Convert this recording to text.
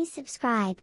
Please subscribe.